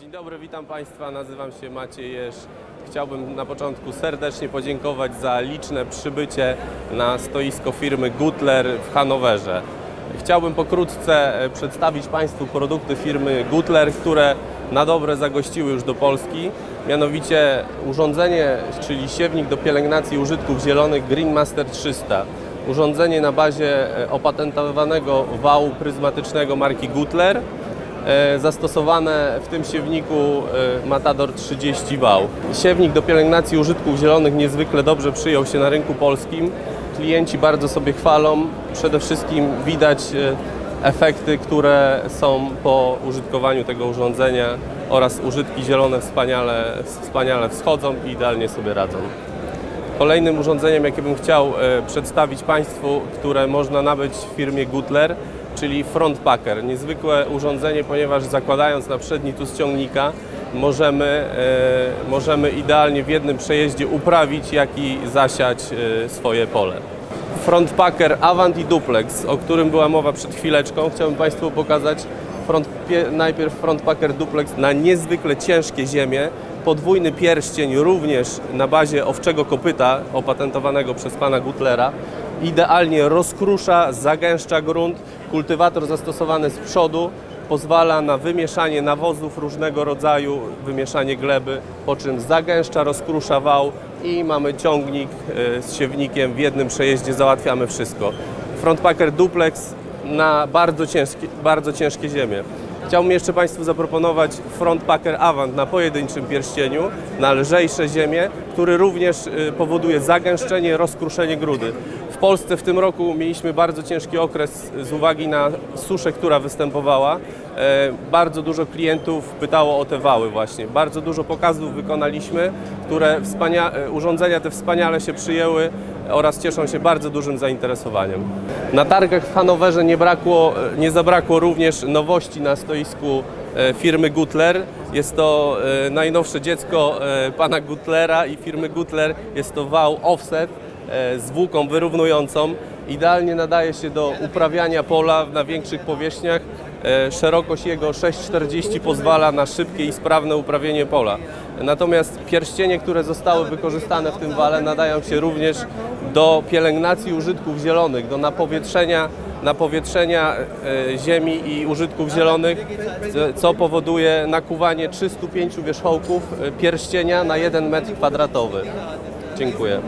Dzień dobry, witam Państwa, nazywam się Maciej Jesz. Chciałbym na początku serdecznie podziękować za liczne przybycie na stoisko firmy Gutler w Hanowerze. Chciałbym pokrótce e, przedstawić Państwu produkty firmy Gutler, które na dobre zagościły już do Polski. Mianowicie urządzenie, czyli siewnik do pielęgnacji użytków zielonych Green Master 300. Urządzenie na bazie e, opatentowanego wału pryzmatycznego marki Gutler. E, Zastosowane w tym siewniku e, Matador 30 wał. Siewnik do pielęgnacji użytków zielonych niezwykle dobrze przyjął się na rynku polskim. Klienci bardzo sobie chwalą. Przede wszystkim widać e, efekty, które są po użytkowaniu tego urządzenia oraz użytki zielone wspaniale, wspaniale wschodzą i idealnie sobie radzą. Kolejnym urządzeniem, jakie bym chciał przedstawić Państwu, które można nabyć w firmie Gutler, czyli front packer. Niezwykłe urządzenie, ponieważ zakładając na przedni tus ciągnika możemy, e, możemy idealnie w jednym przejeździe uprawić, jak i zasiać e, swoje pole. Front packer Avant i Duplex, o którym była mowa przed chwileczką, chciałbym Państwu pokazać front, pie- najpierw front packer duplex na niezwykle ciężkie ziemie. Podwójny pierścień również na bazie owczego kopyta opatentowanego przez pana Gutlera. Idealnie rozkrusza, zagęszcza grunt. Kultywator zastosowany z przodu pozwala na wymieszanie nawozów różnego rodzaju, wymieszanie gleby, po czym zagęszcza, rozkrusza wał i mamy ciągnik e, z siewnikiem. W jednym przejeździe załatwiamy wszystko. Front packer duplex na bardzo ciężkie, bardzo ciężkie ziemie. Chciałbym jeszcze Państwu zaproponować front packer Avant na pojedynczym pierścieniu, na lżejsze ziemie, który również y, powoduje zagęszczenie, rozkruszenie grudy. W Polsce w tym roku mieliśmy bardzo ciężki okres z uwagi na suszę, która występowała. E, Bardzo dużo klientów pytało o te wały właśnie. Bardzo dużo pokazów wykonaliśmy, które e, urządzenia te wspaniale się przyjęły oraz cieszą się bardzo dużym zainteresowaniem. Na targach w Hanowerze nie, brakło, nie zabrakło również nowości na stoisku e, firmy Gutler. Jest to e, najnowsze dziecko e, pana Gutlera i firmy Gutler. Jest to wał offset z włóką wyrównującą. Idealnie nadaje się do uprawiania pola na większych powierzchniach. Szerokość jego 6,40 pozwala na szybkie i sprawne uprawienie pola. Natomiast pierścienie, które zostały wykorzystane w tym wale nadają się również do pielęgnacji użytków zielonych, do napowietrzenia, napowietrzenia e, ziemi i użytków zielonych, co- powoduje nakuwanie 305 wierzchołków e, pierścienia na 1 metr kwadratowy. Dziękuję.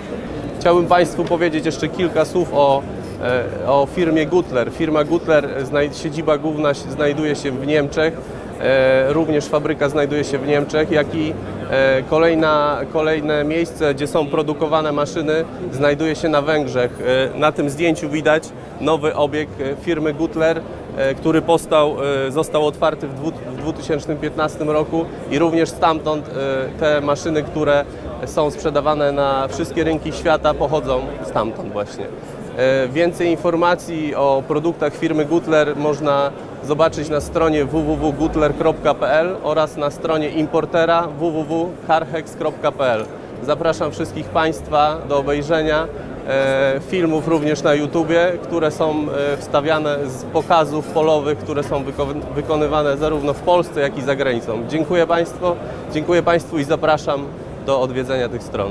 Chciałbym Państwu powiedzieć jeszcze kilka słów o, e, o firmie Gutler. Firma Gutler, siedziba główna znajduje się w Niemczech, również fabryka znajduje się w Niemczech, jak i e, kolejna, kolejne miejsce, gdzie są produkowane maszyny, znajduje się na Węgrzech. E, Na tym zdjęciu widać nowy obieg e, firmy Gutler, e, który e, został otwarty w dwu- w 2015 roku i również stamtąd e, te maszyny, które są sprzedawane na wszystkie rynki świata, pochodzą stamtąd właśnie. E, Więcej informacji o produktach firmy Gutler można zobaczyć na stronie www.gutler.pl oraz na stronie importera www.carhex.pl. Zapraszam wszystkich Państwa do obejrzenia e, filmów również na YouTubie, które są e, wstawiane z pokazów polowych, które są wyko- wykonywane zarówno w Polsce, jak i za granicą. Dziękuję Państwu, dziękuję Państwu i zapraszam do odwiedzenia tych stron.